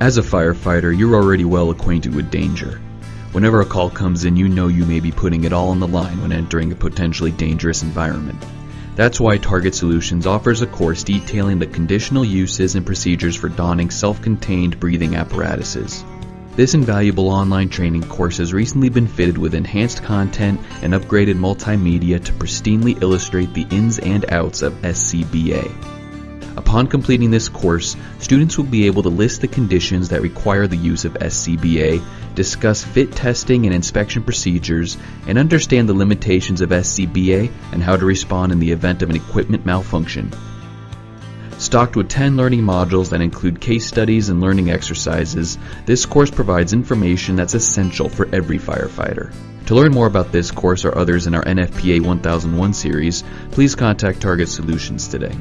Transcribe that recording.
As a firefighter, you're already well acquainted with danger. Whenever a call comes in, you know you may be putting it all on the line when entering a potentially dangerous environment. That's why TargetSolutions offers a course detailing the conditional uses and procedures for donning self-contained breathing apparatuses. This invaluable online training course has recently been fitted with enhanced content and upgraded multimedia to pristinely illustrate the ins and outs of SCBA. Upon completing this course, students will be able to list the conditions that require the use of SCBA, discuss fit testing and inspection procedures, and understand the limitations of SCBA and how to respond in the event of an equipment malfunction. Stocked with 10 learning modules that include case studies and learning exercises, this course provides information that's essential for every firefighter. To learn more about this course or others in our NFPA 1001 series, please contact TargetSolutions today.